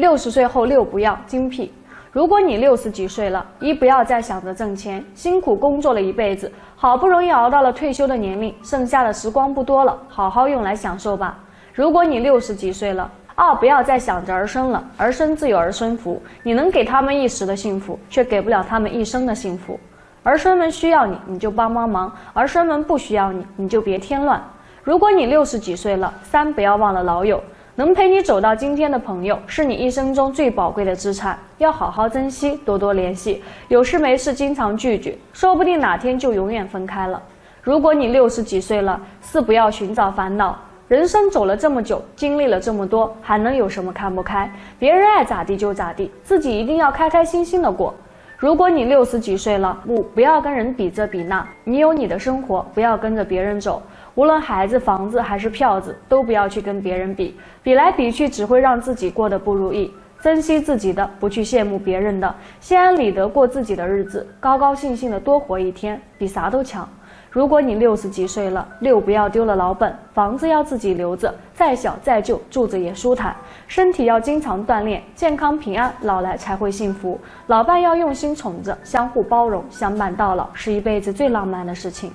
六十岁后六不要精辟。如果你六十几岁了，一不要再想着挣钱，辛苦工作了一辈子，好不容易熬到了退休的年龄，剩下的时光不多了，好好用来享受吧。如果你六十几岁了，二不要再想着儿孙了，儿孙自有儿孙福，你能给他们一时的幸福，却给不了他们一生的幸福。儿孙们需要你，你就帮帮忙；儿孙们不需要你，你就别添乱。如果你六十几岁了，三不要忘了老友。能陪你走到今天的朋友，是你一生中最宝贵的资产，要好好珍惜，多多联系。有事没事经常聚聚，说不定哪天就永远分开了。如果你六十几岁了，四不要寻找烦恼。人生走了这么久，经历了这么多，还能有什么看不开？别人爱咋地就咋地，自己一定要开开心心的过。如果你六十几岁了，五不要跟人比这比那，你有你的生活，不要跟着别人走。无论孩子、房子还是票子，都不要去跟别人比，比来比去只会让自己过得不如意。珍惜自己的，不去羡慕别人的，心安理得过自己的日子，高高兴兴的多活一天，比啥都强。如果你六十几岁了，六不要丢了老本，房子要自己留着，再小再旧住着也舒坦。身体要经常锻炼，健康平安，老来才会幸福。老伴要用心宠着，相互包容，相伴到老，是一辈子最浪漫的事情。